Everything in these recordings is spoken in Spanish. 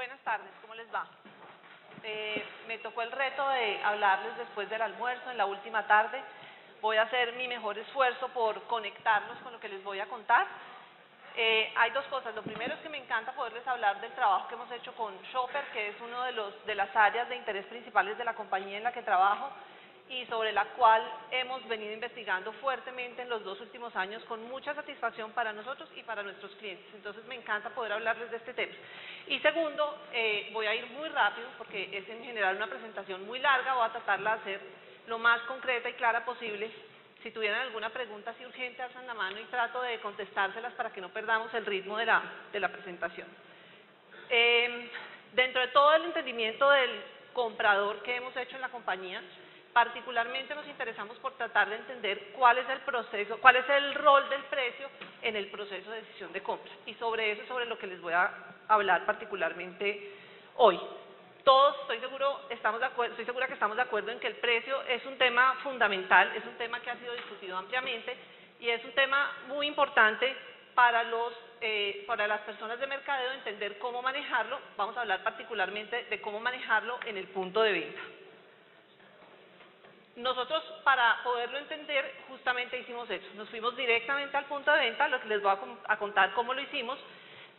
Buenas tardes, ¿cómo les va? Eh, me tocó el reto de hablarles después del almuerzo, en la última tarde. Voy a hacer mi mejor esfuerzo por conectarlos con lo que les voy a contar. Eh, hay dos cosas. Lo primero es que me encanta poderles hablar del trabajo que hemos hecho con Shopper, que es una de, los, de las áreas de interés principales de la compañía en la que trabajo y sobre la cual hemos venido investigando fuertemente en los dos últimos años con mucha satisfacción para nosotros y para nuestros clientes. Entonces me encanta poder hablarles de este tema. Y segundo, eh, voy a ir muy rápido porque es en general una presentación muy larga, voy a tratarla de hacer lo más concreta y clara posible. Si tuvieran alguna pregunta así urgente, alzan la mano y trato de contestárselas para que no perdamos el ritmo de la, de la presentación. Eh, dentro de todo el entendimiento del comprador que hemos hecho en la compañía, Particularmente nos interesamos por tratar de entender cuál es el proceso, cuál es el rol del precio en el proceso de decisión de compra. Y sobre eso es sobre lo que les voy a hablar particularmente hoy. Todos, estoy, seguro, estamos de acuerdo, estoy segura que estamos de acuerdo en que el precio es un tema fundamental, es un tema que ha sido discutido ampliamente y es un tema muy importante para, los, eh, para las personas de mercadeo entender cómo manejarlo. Vamos a hablar particularmente de cómo manejarlo en el punto de venta. Nosotros, para poderlo entender, justamente hicimos eso. Nos fuimos directamente al punto de venta, lo que les voy a, contar cómo lo hicimos.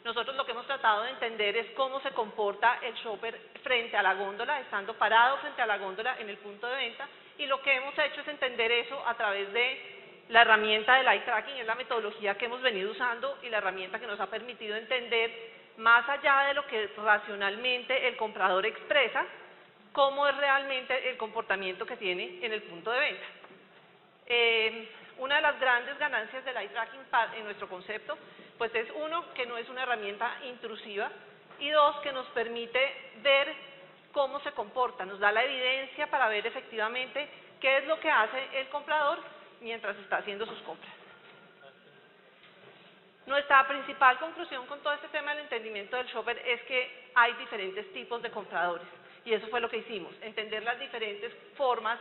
Nosotros lo que hemos tratado de entender es cómo se comporta el shopper frente a la góndola, estando parado frente a la góndola en el punto de venta. Y lo que hemos hecho es entender eso a través de la herramienta del eye tracking, es la metodología que hemos venido usando y la herramienta que nos ha permitido entender más allá de lo que racionalmente el comprador expresa, cómo es realmente el comportamiento que tiene en el punto de venta. Eh, una de las grandes ganancias del eye tracking en nuestro concepto, pues es uno, que no es una herramienta intrusiva y dos, que nos permite ver cómo se comporta, nos da la evidencia para ver efectivamente qué es lo que hace el comprador mientras está haciendo sus compras. Nuestra principal conclusión con todo este tema del entendimiento del shopper es que hay diferentes tipos de compradores. Y eso fue lo que hicimos, entender las diferentes formas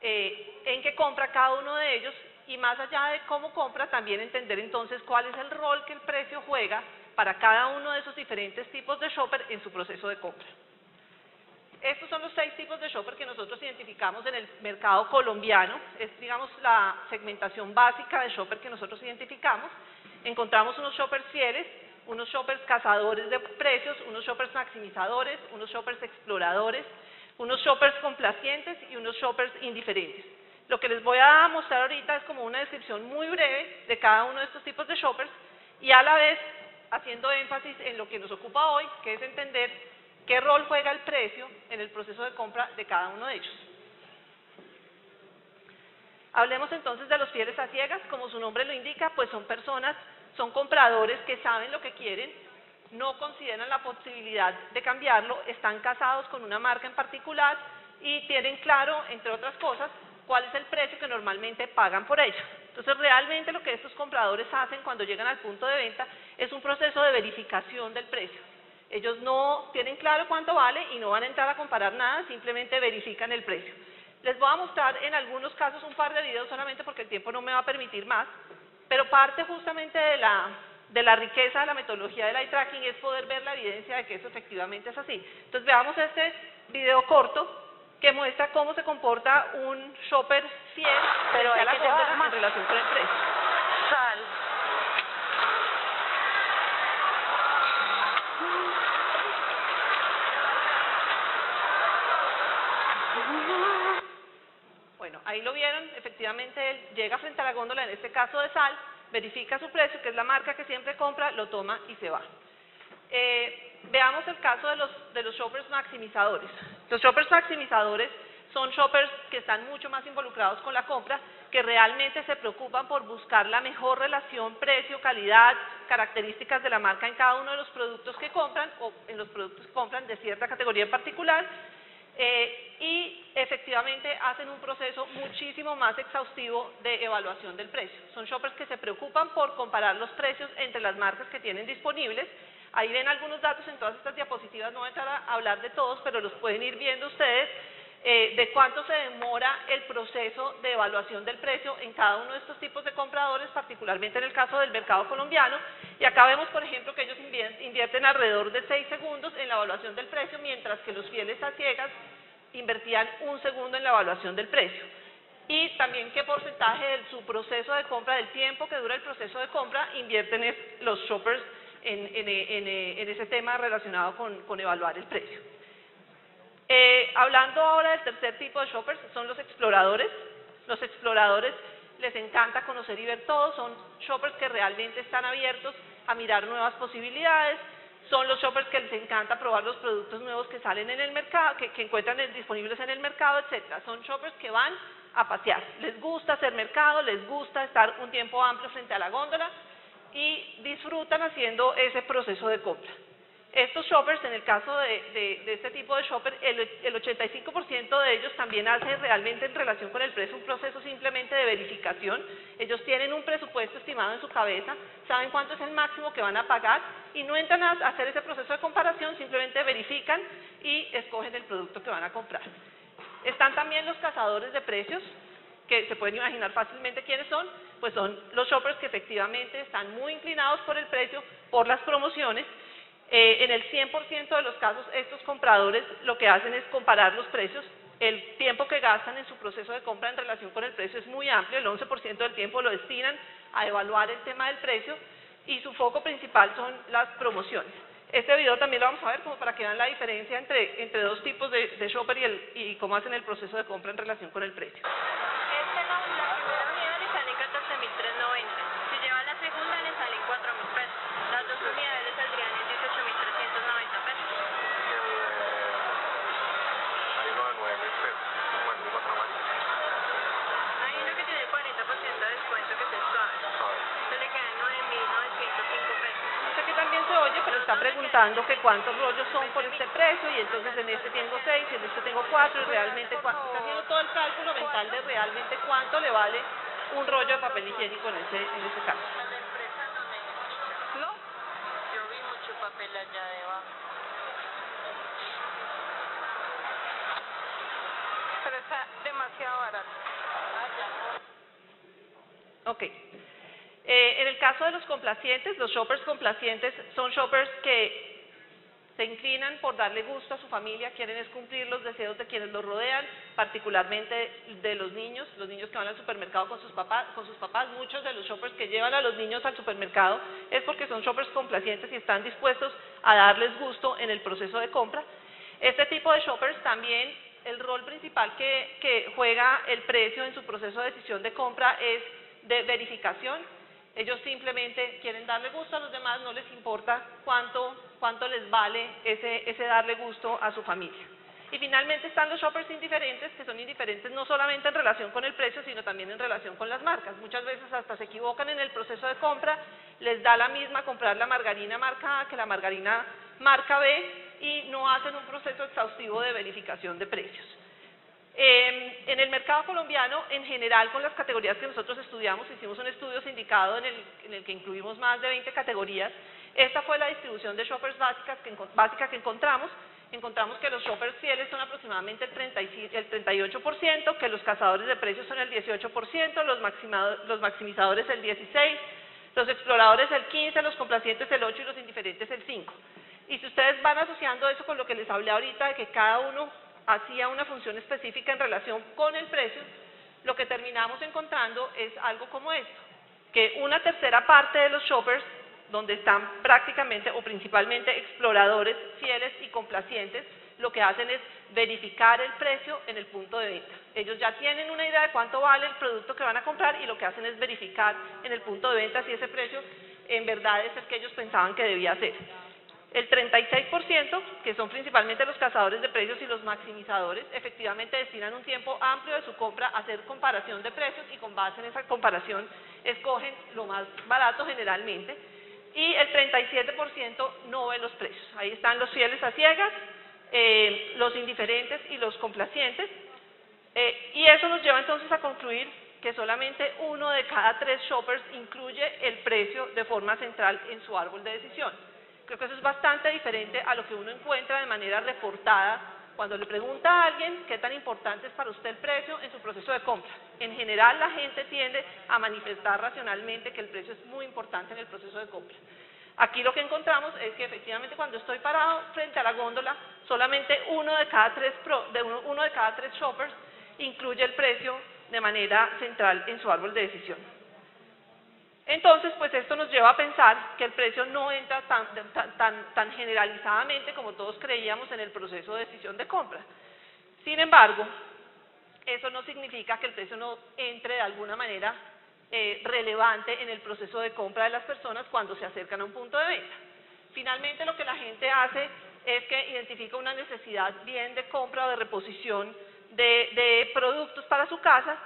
eh, en que compra cada uno de ellos y más allá de cómo compra, también entender entonces cuál es el rol que el precio juega para cada uno de esos diferentes tipos de shopper en su proceso de compra. Estos son los seis tipos de shopper que nosotros identificamos en el mercado colombiano. Es, digamos, la segmentación básica de shopper que nosotros identificamos. Encontramos unos shoppers fieles, unos shoppers cazadores de precios, unos shoppers maximizadores, unos shoppers exploradores, unos shoppers complacientes y unos shoppers indiferentes. Lo que les voy a mostrar ahorita es como una descripción muy breve de cada uno de estos tipos de shoppers y a la vez haciendo énfasis en lo que nos ocupa hoy, que es entender qué rol juega el precio en el proceso de compra de cada uno de ellos. Hablemos entonces de los fieles a ciegas, como su nombre lo indica, pues son personas son compradores que saben lo que quieren, no consideran la posibilidad de cambiarlo, están casados con una marca en particular y tienen claro, entre otras cosas, cuál es el precio que normalmente pagan por ello. Entonces, realmente lo que estos compradores hacen cuando llegan al punto de venta es un proceso de verificación del precio. Ellos no tienen claro cuánto vale y no van a entrar a comparar nada, simplemente verifican el precio. Les voy a mostrar en algunos casos un par de videos solamente porque el tiempo no me va a permitir más, pero parte justamente de la, de la riqueza de la metodología del eye tracking es poder ver la evidencia de que eso efectivamente es así. Entonces veamos este video corto que muestra cómo se comporta un shopper fiel pero a la en relación con el precio. Sal. ahí lo vieron, efectivamente él llega frente a la góndola, en este caso de sal, verifica su precio, que es la marca que siempre compra, lo toma y se va. Eh, veamos el caso de los, de los shoppers maximizadores. Los shoppers maximizadores son shoppers que están mucho más involucrados con la compra, que realmente se preocupan por buscar la mejor relación precio-calidad, características de la marca en cada uno de los productos que compran o en los productos que compran de cierta categoría en particular eh, y efectivamente hacen un proceso muchísimo más exhaustivo de evaluación del precio. Son shoppers que se preocupan por comparar los precios entre las marcas que tienen disponibles. Ahí ven algunos datos en todas estas diapositivas, no voy a entrar a hablar de todos, pero los pueden ir viendo ustedes. Eh, de cuánto se demora el proceso de evaluación del precio en cada uno de estos tipos de compradores, particularmente en el caso del mercado colombiano. Y acá vemos, por ejemplo, que ellos invierten alrededor de seis segundos en la evaluación del precio, mientras que los fieles a ciegas invertían un segundo en la evaluación del precio. Y también qué porcentaje de su proceso de compra, del tiempo que dura el proceso de compra, invierten los shoppers en, ese tema relacionado con evaluar el precio. Eh, hablando ahora del tercer tipo de shoppers, son los exploradores. Los exploradores les encanta conocer y ver todo, son shoppers que realmente están abiertos a mirar nuevas posibilidades, son los shoppers que les encanta probar los productos nuevos que salen en el mercado, que, encuentran disponibles en el mercado, etcétera. Son shoppers que van a pasear, les gusta hacer mercado, les gusta estar un tiempo amplio frente a la góndola y disfrutan haciendo ese proceso de compra. Estos shoppers, en el caso de, este tipo de shopper, el, 85% de ellos también hacen realmente en relación con el precio un proceso simplemente de verificación. Ellos tienen un presupuesto estimado en su cabeza, saben cuánto es el máximo que van a pagar y no entran a hacer ese proceso de comparación, simplemente verifican y escogen el producto que van a comprar. Están también los cazadores de precios, que se pueden imaginar fácilmente quiénes son, pues son los shoppers que efectivamente están muy inclinados por el precio, por las promociones, eh, en el 100% de los casos, estos compradores lo que hacen es comparar los precios. El tiempo que gastan en su proceso de compra en relación con el precio es muy amplio, el 11% del tiempo lo destinan a evaluar el tema del precio y su foco principal son las promociones. Este video también lo vamos a ver como para que vean la diferencia entre, entre dos tipos de, de shopper y, el, y cómo hacen el proceso de compra en relación con el precio. Preguntando que cuántos rollos son por este precio y entonces en este tengo seis y en este tengo cuatro y realmente está haciendo todo el cálculo mental de realmente cuánto le vale un rollo de papel higiénico en ese, en ese caso. ¿No? Yo vi mucho papel allá debajo. Pero está demasiado barato. Ok. Eh, en el caso de los complacientes, los shoppers complacientes son shoppers que se inclinan por darle gusto a su familia, quieren es cumplir los deseos de quienes los rodean, particularmente de los niños, los niños que van al supermercado con sus papás, con sus papás, muchos de los shoppers que llevan a los niños al supermercado es porque son shoppers complacientes y están dispuestos a darles gusto en el proceso de compra. Este tipo de shoppers también, el rol principal que, que juega el precio en su proceso de decisión de compra es de verificación, ellos simplemente quieren darle gusto a los demás, no les importa cuánto, cuánto les vale ese, ese darle gusto a su familia. Y finalmente están los shoppers indiferentes, que son indiferentes no solamente en relación con el precio, sino también en relación con las marcas. Muchas veces hasta se equivocan en el proceso de compra, les da la misma comprar la margarina marca A que la margarina marca B y no hacen un proceso exhaustivo de verificación de precios. Em, en el mercado colombiano, en general, con las categorías que nosotros estudiamos, hicimos un estudio sindicado en el, que incluimos más de 20 categorías. Esta fue la distribución de shoppers básicas que, básica que encontramos. Encontramos que los shoppers fieles son aproximadamente el, 38%, que los cazadores de precios son el 18%, los, los maximizadores el 16%, los exploradores el 15%, los complacientes el 8% y los indiferentes el 5%. Y si ustedes van asociando eso con lo que les hablé ahorita de que cada uno hacía una función específica en relación con el precio, lo que terminamos encontrando es algo como esto, que una tercera parte de los shoppers, donde están prácticamente o principalmente exploradores fieles y complacientes, lo que hacen es verificar el precio en el punto de venta. Ellos ya tienen una idea de cuánto vale el producto que van a comprar y lo que hacen es verificar en el punto de venta si ese precio en verdad es el que ellos pensaban que debía ser. El 36%, que son principalmente los cazadores de precios y los maximizadores, efectivamente destinan un tiempo amplio de su compra a hacer comparación de precios y con base en esa comparación escogen lo más barato generalmente. Y el 37% no ve los precios. Ahí están los fieles a ciegas, eh, los indiferentes y los complacientes. Eh, y eso nos lleva entonces a concluir que solamente uno de cada tres shoppers incluye el precio de forma central en su árbol de decisión. Creo que eso es bastante diferente a lo que uno encuentra de manera reportada Cuando le pregunta a alguien qué tan importante es para usted el precio en su proceso de compra. En general la gente tiende a manifestar racionalmente que el precio es muy importante en el proceso de compra. Aquí lo que encontramos es que efectivamente cuando estoy parado frente a la góndola, solamente uno de cada tres, de uno de cada tres shoppers incluye el precio de manera central en su árbol de decisión. Entonces, pues esto nos lleva a pensar que el precio no entra tan, generalizadamente como todos creíamos en el proceso de decisión de compra. Sin embargo, eso no significa que el precio no entre de alguna manera eh, relevante en el proceso de compra de las personas cuando se acercan a un punto de venta. Finalmente, lo que la gente hace es que identifica una necesidad bien de compra o de reposición de, productos para su casa,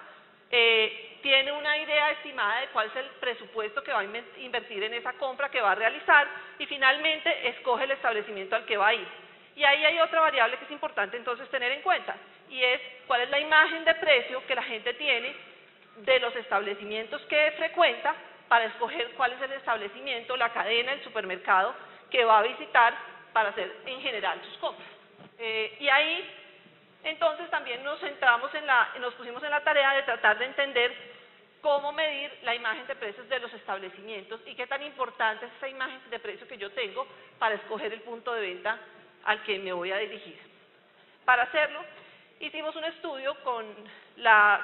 eh, tiene una idea estimada de cuál es el presupuesto que va a invertir en esa compra que va a realizar y finalmente escoge el establecimiento al que va a ir. Y ahí hay otra variable que es importante entonces tener en cuenta y es cuál es la imagen de precio que la gente tiene de los establecimientos que frecuenta para escoger cuál es el establecimiento, la cadena, el supermercado que va a visitar para hacer en general sus compras. Eh, y ahí entonces también nos centramos en la, nos pusimos en la tarea de tratar de entender cómo medir la imagen de precios de los establecimientos y qué tan importante es esa imagen de precio que yo tengo para escoger el punto de venta al que me voy a dirigir. Para hacerlo, hicimos un estudio con,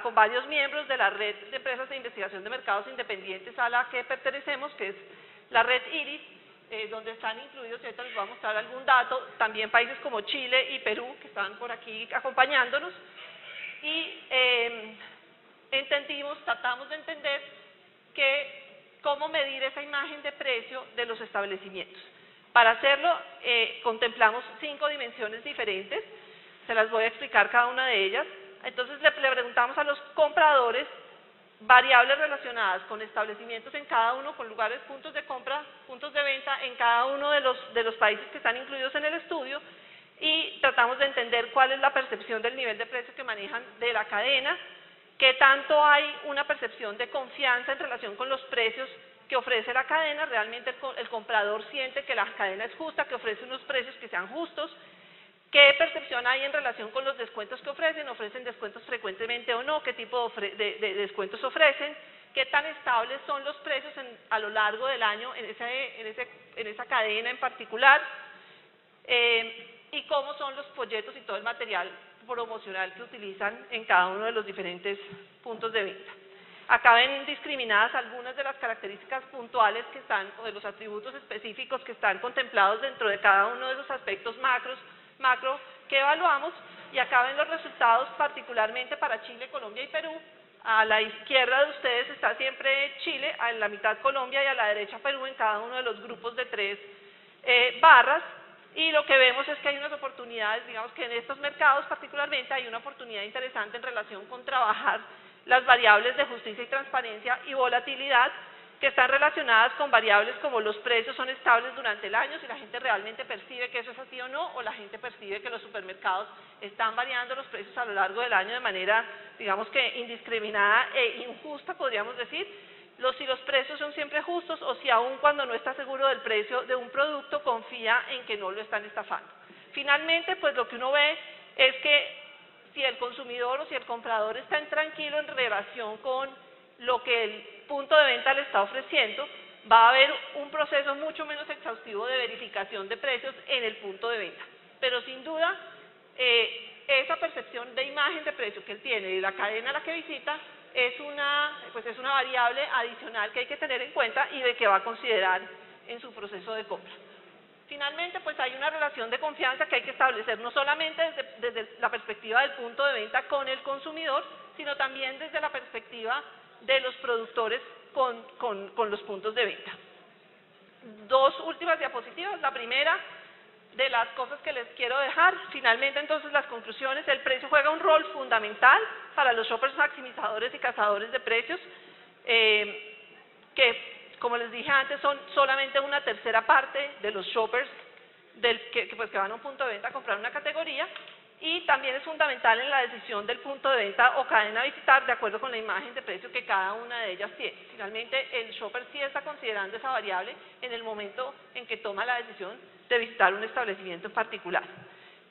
con varios miembros de la red de empresas de investigación de mercados independientes a la que pertenecemos, que es la red IRIS, eh, donde están incluidos, y ahorita les voy a mostrar algún dato, también países como Chile y Perú, que están por aquí acompañándonos, y em, entendimos, tratamos de entender que, cómo medir esa imagen de precio de los establecimientos. Para hacerlo, eh, contemplamos cinco dimensiones diferentes, se las voy a explicar cada una de ellas. Entonces le, preguntamos a los compradores variables relacionadas con establecimientos en cada uno, con lugares, puntos de compra, puntos de venta en cada uno de los, países que están incluidos en el estudio y tratamos de entender cuál es la percepción del nivel de precio que manejan de la cadena, qué tanto hay una percepción de confianza en relación con los precios que ofrece la cadena, realmente el, el comprador siente que la cadena es justa, que ofrece unos precios que sean justos, ¿Qué percepción hay en relación con los descuentos que ofrecen? ¿Ofrecen descuentos frecuentemente o no? ¿Qué tipo de, descuentos ofrecen? ¿Qué tan estables son los precios a lo largo del año en, esa cadena en particular? Eh, ¿Y cómo son los folletos y todo el material promocional que utilizan en cada uno de los diferentes puntos de venta? Acá ven discriminadas algunas de las características puntuales que están, o de los atributos específicos que están contemplados dentro de cada uno de esos aspectos macros macro que evaluamos y acá ven los resultados particularmente para Chile, Colombia y Perú. A la izquierda de ustedes está siempre Chile, a la mitad Colombia y a la derecha Perú en cada uno de los grupos de tres eh, barras. Y lo que vemos es que hay unas oportunidades, digamos que en estos mercados particularmente hay una oportunidad interesante en relación con trabajar las variables de justicia y transparencia y volatilidad que están relacionadas con variables como los precios son estables durante el año, si la gente realmente percibe que eso es así o no, o la gente percibe que los supermercados están variando los precios a lo largo del año de manera, digamos que indiscriminada e injusta, podríamos decir, los, si los precios son siempre justos o si aún cuando no está seguro del precio de un producto confía en que no lo están estafando. Finalmente, pues lo que uno ve es que si el consumidor o si el comprador está tranquilo en relación con lo que el punto de venta le está ofreciendo, va a haber un proceso mucho menos exhaustivo de verificación de precios en el punto de venta. Pero sin duda, eh, esa percepción de imagen de precio que él tiene y la cadena a la que visita es una, pues es una variable adicional que hay que tener en cuenta y de que va a considerar en su proceso de compra. Finalmente, pues hay una relación de confianza que hay que establecer no solamente desde, desde la perspectiva del punto de venta con el consumidor, sino también desde la perspectiva de los productores con, los puntos de venta. Dos últimas diapositivas. La primera de las cosas que les quiero dejar, finalmente entonces las conclusiones, el precio juega un rol fundamental para los shoppers maximizadores y cazadores de precios, eh, que como les dije antes son solamente una tercera parte de los shoppers del, que, pues, que van a un punto de venta a comprar una categoría y también es fundamental en la decisión del punto de venta o cadena a visitar de acuerdo con la imagen de precio que cada una de ellas tiene. Finalmente, el shopper sí está considerando esa variable en el momento en que toma la decisión de visitar un establecimiento en particular.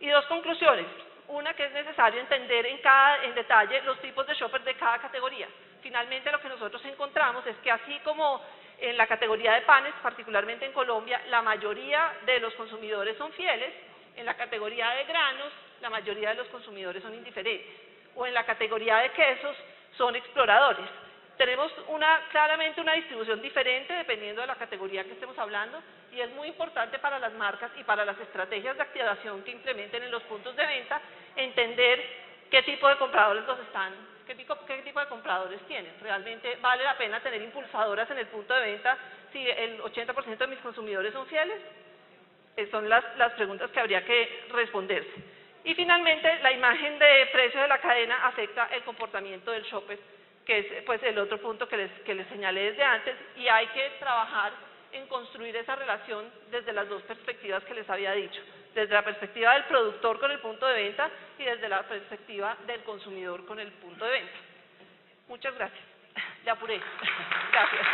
Y dos conclusiones. Una, que es necesario entender en, cada, detalle los tipos de shoppers de cada categoría. Finalmente, lo que nosotros encontramos es que así como en la categoría de panes, particularmente en Colombia, la mayoría de los consumidores son fieles, en la categoría de granos, la mayoría de los consumidores son indiferentes, o en la categoría de quesos, son exploradores. Tenemos una, claramente una distribución diferente dependiendo de la categoría que estemos hablando y es muy importante para las marcas y para las estrategias de activación que implementen en los puntos de venta entender qué tipo de compradores los están, qué tipo, qué tipo de compradores tienen. Realmente vale la pena tener impulsadoras en el punto de venta si el 80% de mis consumidores son fieles. Son las, las preguntas que habría que responderse. Y finalmente, la imagen de precio de la cadena afecta el comportamiento del shopper, que es pues, el otro punto que les, que les señalé desde antes, y hay que trabajar en construir esa relación desde las dos perspectivas que les había dicho, desde la perspectiva del productor con el punto de venta y desde la perspectiva del consumidor con el punto de venta. Muchas gracias. Le apuré. Gracias.